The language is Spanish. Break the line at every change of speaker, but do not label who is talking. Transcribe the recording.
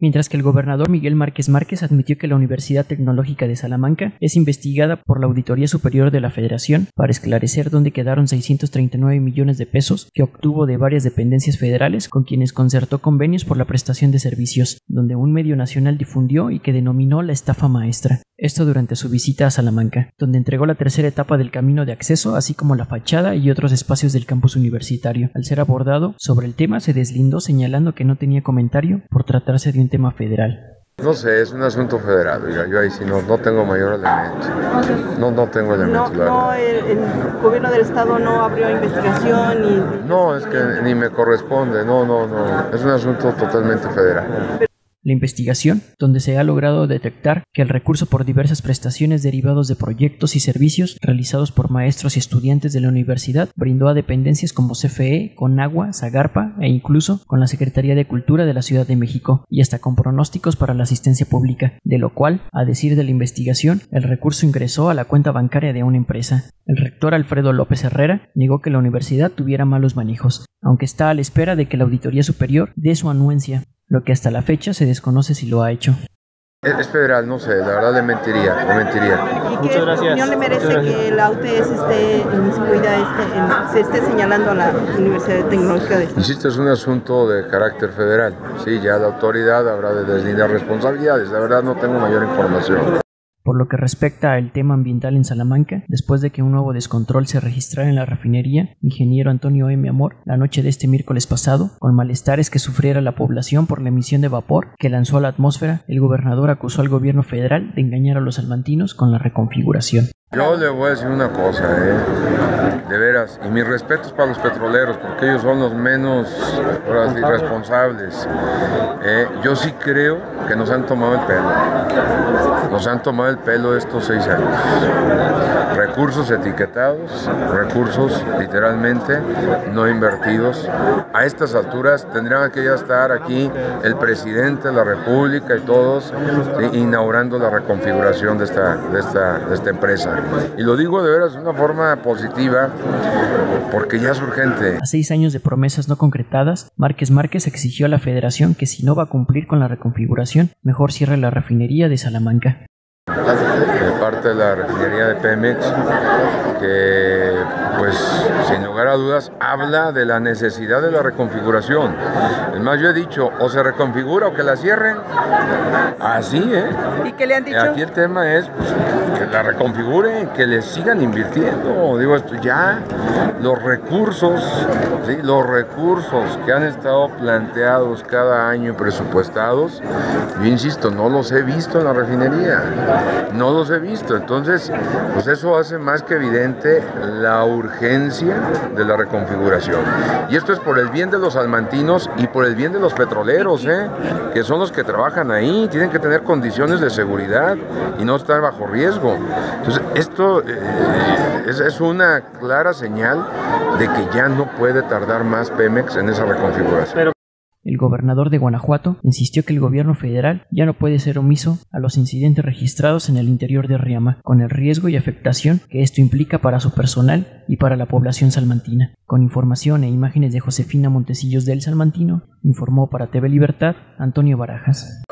mientras que el gobernador Miguel Márquez Márquez admitió que la Universidad Tecnológica de Salamanca es investigada por la Auditoría Superior de la Federación para esclarecer dónde quedaron 639 millones de pesos que obtuvo de varias dependencias federales con quienes concertó convenios por la prestación de servicios, donde un medio nacional difundió y que denominó la estafa maestra. Esto durante su visita a Salamanca, donde entregó la tercera etapa del camino de acceso, así como la fachada y otros espacios del campus universitario. Al ser abordado sobre el tema, se deslindó señalando que no tenía comentario por tratarse de un tema federal.
No sé, es un asunto federal, yo ahí sí no, no tengo mayor elemento. No, no tengo elementos.
No, no el, gobierno del estado no abrió investigación
ni... No, es que ni me corresponde, no, no, no, es un asunto totalmente federal
la investigación, donde se ha logrado detectar que el recurso por diversas prestaciones derivados de proyectos y servicios realizados por maestros y estudiantes de la universidad brindó a dependencias como CFE, Conagua, Zagarpa e incluso con la Secretaría de Cultura de la Ciudad de México y hasta con pronósticos para la asistencia pública, de lo cual, a decir de la investigación, el recurso ingresó a la cuenta bancaria de una empresa. El rector Alfredo López Herrera negó que la universidad tuviera malos manejos, aunque está a la espera de que la Auditoría Superior dé su anuencia lo que hasta la fecha se desconoce si lo ha hecho.
Es federal, no sé, la verdad le mentiría, le mentiría.
¿Y qué opinión le merece que la UTS esté este, se esté señalando a la Universidad Tecnológica de
Insisto, es un asunto de carácter federal. Sí, ya la autoridad habrá de deslindar responsabilidades. La verdad no tengo mayor información.
Por lo que respecta al tema ambiental en Salamanca, después de que un nuevo descontrol se registrara en la refinería, ingeniero Antonio M. Amor, la noche de este miércoles pasado, con malestares que sufriera la población por la emisión de vapor que lanzó a la atmósfera, el gobernador acusó al gobierno federal de engañar a los salmantinos con la reconfiguración.
Yo le voy a decir una cosa, ¿eh? Y mis respetos para los petroleros, porque ellos son los menos responsables. ¿eh? yo sí creo que nos han tomado el pelo. Nos han tomado el pelo estos seis años. Recursos etiquetados, recursos literalmente no invertidos. A estas alturas tendrían que ya estar aquí el presidente de la República y todos inaugurando la reconfiguración de esta, de esta, de esta empresa. Y lo digo de veras de una forma positiva porque ya es urgente.
A seis años de promesas no concretadas, Márquez Márquez exigió a la federación que si no va a cumplir con la reconfiguración, mejor cierre la refinería de Salamanca
de parte de la refinería de Pemex, que pues sin lugar a dudas habla de la necesidad de la reconfiguración. Es más, yo he dicho, o se reconfigura o que la cierren. Así, ¿eh?
¿Y qué le han dicho?
Aquí el tema es pues, que la reconfiguren, que le sigan invirtiendo. Digo esto, ya los recursos, ¿sí? los recursos que han estado planteados cada año y presupuestados, yo insisto, no los he visto en la refinería no los he visto. Entonces, pues eso hace más que evidente la urgencia de la reconfiguración. Y esto es por el bien de los almantinos y por el bien de los petroleros, ¿eh? que son los que trabajan ahí, tienen que tener condiciones de seguridad y no estar bajo riesgo. Entonces, esto eh, es una clara señal de que ya no puede tardar más Pemex en esa reconfiguración.
El gobernador de Guanajuato insistió que el gobierno federal ya no puede ser omiso a los incidentes registrados en el interior de Riama, con el riesgo y afectación que esto implica para su personal y para la población salmantina. Con información e imágenes de Josefina Montecillos del Salmantino, informó para TV Libertad Antonio Barajas.